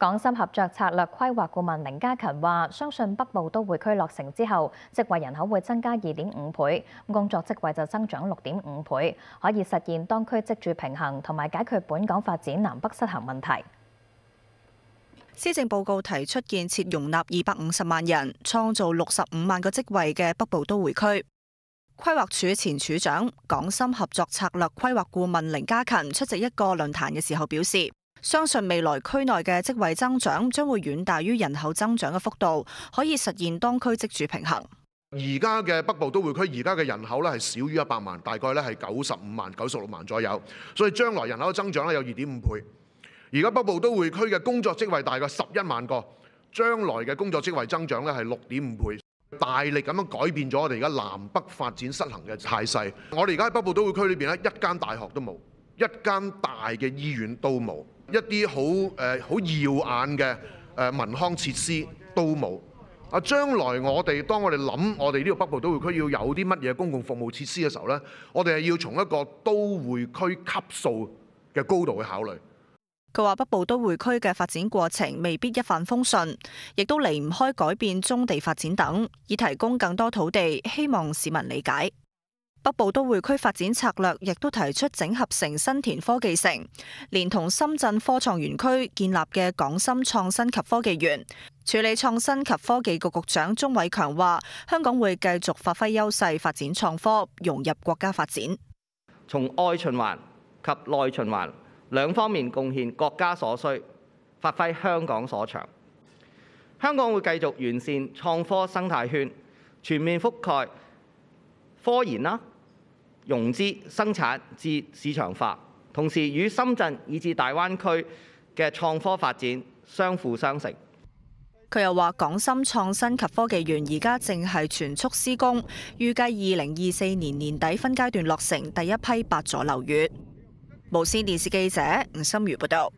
港深合作策略規劃顧問凌家勤話：相信北部都會區落成之後，職位人口會增加二點五倍，工作職位就增長六點五倍，可以實現當區職住平衡，同埋解決本港發展南北失衡問題。施政報告提出建設容納二百五十萬人、創造六十五萬個職位嘅北部都會區。規劃署前署長、港深合作策略規劃顧問凌家勤出席一個論壇嘅時候表示。相信未來區內嘅職位增長將會遠大於人口增長嘅幅度，可以實現當區職住平衡。而家嘅北部都會區而家嘅人口咧係少於一百萬，大概咧係九十五萬、九十六萬左右，所以將來人口增長咧有二點五倍。而家北部都會區嘅工作職位大概十一萬個，將來嘅工作職位增長咧係六點五倍，大力咁樣改變咗我哋而家南北發展失衡嘅態勢。我哋而家喺北部都會區裏邊咧，一間大學都冇，一間大嘅醫院都冇。一啲好誒好耀眼嘅誒民康設施都冇。啊，將來我哋當我哋諗我哋呢個北部都會區要有啲乜嘢公共服務設施嘅時候呢，我哋係要從一個都會區級數嘅高度去考慮。佢話北部都會區嘅發展過程未必一帆風順，亦都離唔開改變中地發展等，以提供更多土地，希望市民理解。北部都會區發展策略亦都提出整合成新田科技城，連同深圳科創園區建立嘅港深創新及科技園。處理創新及科技局局長鍾偉強話：香港會繼續發揮優勢，發展創科，融入國家發展。從外循環及內循環兩方面貢獻國家所需，發揮香港所長。香港會繼續完善創科生態圈，全面覆蓋科研啦。融資、生產至市場化，同時與深圳以至大灣區嘅創科發展相輔相成。佢又話：港深創新及科技園而家正係全速施工，預計二零二四年年底分階段落成第一批八座樓宇。無線電視記者吳心如報道。